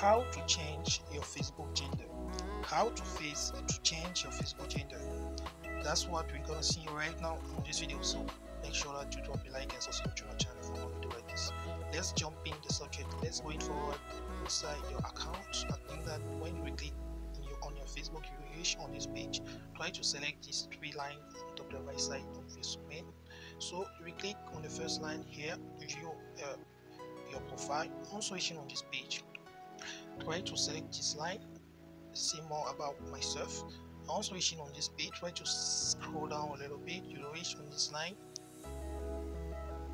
how to change your facebook gender. How to face to change your facebook gender. That's what we're gonna see right now in this video so make sure that you drop a like and subscribe to my channel for more videos like this. Let's jump in the subject. Let's go it forward inside your account i think that when you click on your facebook you reach on this page. Try to select this three line on top the right side of your screen. So you click on the first line here view uh, your profile. On switching on this page try to select this line see more about myself. On switching on this page try to scroll down a little bit. You reach on this line.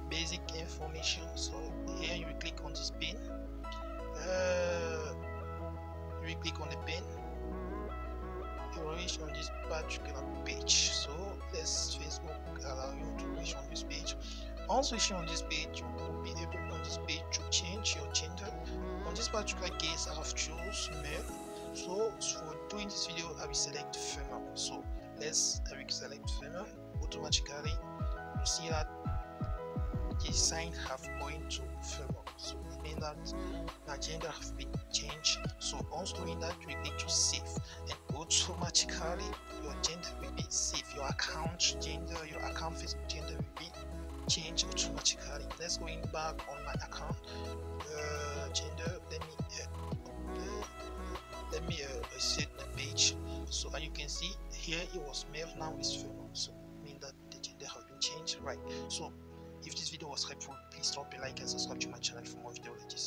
Basic information so here you click on this pin. Uh, you click on the pin. You reach on this particular page. So this facebook allow you to reach on this page. On switching on this page you will be able on this page to change your on this particular case i have choose male. So for doing this video i will select female. So let's I will select female automatically. You see that the sign have going to female. So it means that the gender have been changed. So once doing that we click to save and automatically your gender will be saved your account gender your account facebook gender will be changed automatically let's go in back on my account. Uh, gender let me uh, let me uh, the page. So as you can see here it was male now it's female. So mean that the gender has been changed right? So if this video was helpful please drop a like and subscribe to my channel for more videos like this